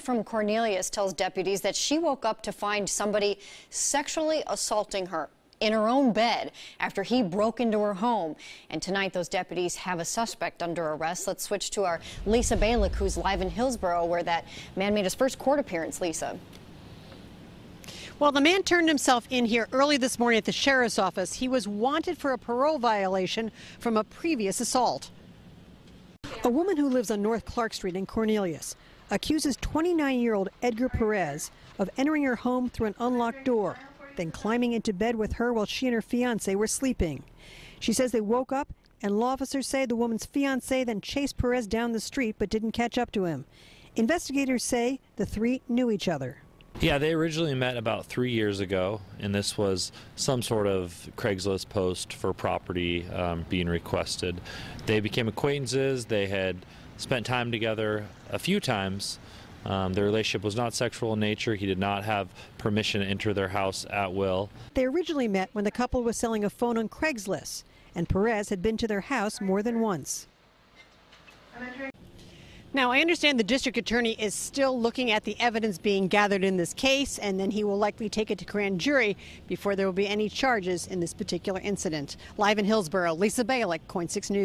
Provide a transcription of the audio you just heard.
from Cornelius tells deputies that she woke up to find somebody sexually assaulting her in her own bed after he broke into her home. And tonight, those deputies have a suspect under arrest. Let's switch to our Lisa Balick, who's live in Hillsboro, where that man made his first court appearance. Lisa. Well, the man turned himself in here early this morning at the sheriff's office. He was wanted for a parole violation from a previous assault. A woman who lives on North Clark Street in Cornelius accuses 29 year old Edgar Perez of entering her home through an unlocked door, then climbing into bed with her while she and her fiance were sleeping. She says they woke up, and law officers say the woman's fiance then chased Perez down the street but didn't catch up to him. Investigators say the three knew each other. Yeah, they originally met about three years ago, and this was some sort of Craigslist post for property um, being requested. They became acquaintances. They had spent time together a few times. Um, their relationship was not sexual in nature. He did not have permission to enter their house at will. They originally met when the couple was selling a phone on Craigslist, and Perez had been to their house more than once. Now, I understand the district attorney is still looking at the evidence being gathered in this case, and then he will likely take it to grand jury before there will be any charges in this particular incident. Live in Hillsboro, Lisa Balick, KOIN 6 News.